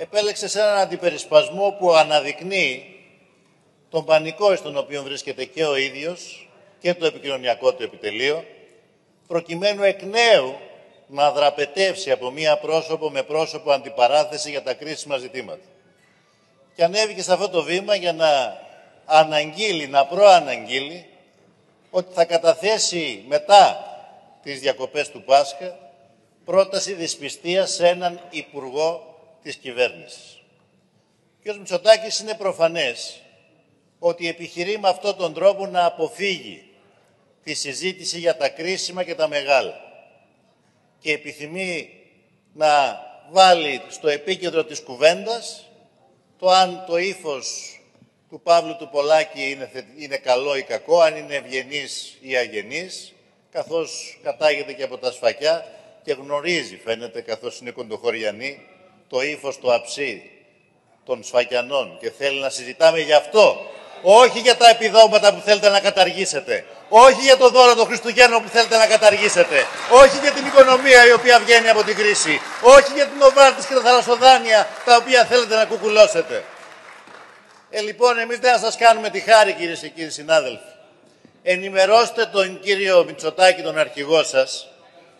κατέληξε σε έναν αντιπερισπασμό που αναδεικνύει τον πανικό στον οποίο βρίσκεται και ο ίδιος και το επικοινωνιακό του επιτελείο, προκειμένου εκ νέου να δραπετεύσει από μία πρόσωπο με πρόσωπο αντιπαράθεση για τα κρίσιμα ζητήματα. Και ανέβηκε σε αυτό το βήμα για να αναγγείλει, να προαναγγείλει ότι θα καταθέσει μετά τις διακοπές του Πάσχα πρόταση δυσπιστίας σε έναν Υπουργό της Κυβέρνησης. Ο κ. Μητσοτάκης είναι προφανές ότι επιχειρεί με αυτόν τον τρόπο να αποφύγει τη συζήτηση για τα κρίσιμα και τα μεγάλα και επιθυμεί να βάλει στο επίκεντρο της κουβέντας το αν το ύφος του Παύλου του Πολάκη είναι, είναι καλό ή κακό, αν είναι ευγενής ή αγενής, καθώς κατάγεται και από τα σφακιά και γνωρίζει, φαίνεται, καθώς είναι κοντοχωριανή, το ύφος, το αψί των σφακιανών και θέλει να συζητάμε γι' αυτό. Όχι για τα επιδόματα που θέλετε να καταργήσετε. Όχι για το δώρο των Χριστουγέννων που θέλετε να καταργήσετε. Όχι για την οικονομία η οποία βγαίνει από την κρίση. Όχι για την Οβάρτης και τα θαλασσοδάνεια τα οποία θέλετε να κουκουλώσετε. Ε, λοιπόν, εμείς δεν θα σας κάνουμε τη χάρη, κύριε και κύριοι συνάδελφοι. Ενημερώστε τον κύριο Μητσοτάκη, τον αρχηγό σας,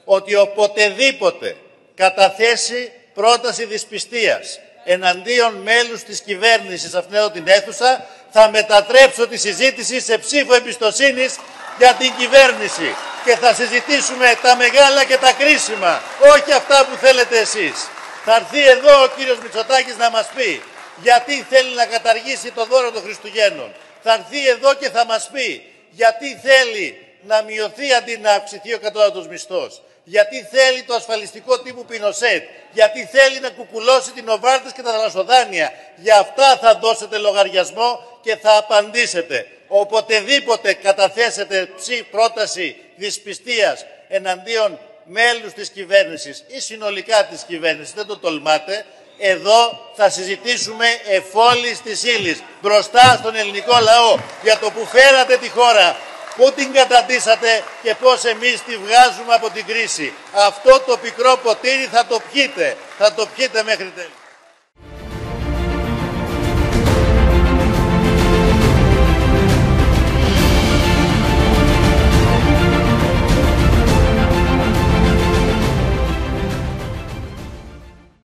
ότι οποτεδήποτε καταθέσει πρόταση δυσπιστίας εναντίον μέλους της κυβέρνησης αυτήν εδώ την αίθουσα, θα μετατρέψω τη συζήτηση σε ψήφο εμπιστοσύνης για την κυβέρνηση και θα συζητήσουμε τα μεγάλα και τα κρίσιμα, όχι αυτά που θέλετε εσείς. Θα έρθει εδώ ο κύριος Μητσοτάκης να μας πει γιατί θέλει να καταργήσει το δώρο των Χριστουγέννων. Θα έρθει εδώ και θα μας πει γιατί θέλει να μειωθεί αντί να αυξηθεί ο κατώτατος μισθός. Γιατί θέλει το ασφαλιστικό τύπου Πινοσέτ. Γιατί θέλει να κουκουλώσει την Οβάρτης και τα θαλασσοδάνεια. Για αυτά θα δώσετε λογαριασμό και θα απαντήσετε. Οποτεδήποτε καταθέσετε πρόταση δυσπιστίας εναντίον μέλους της κυβέρνησης ή συνολικά της κυβέρνησης, δεν το τολμάτε, εδώ θα συζητήσουμε εφόλης της ύλης μπροστά στον ελληνικό λαό για το που φέρατε τη χώρα, πού την καταντήσατε και πώς εμείς τη βγάζουμε από την κρίση. Αυτό το πικρό ποτήρι θα το πιείτε, θα το πιείτε μέχρι τέλος.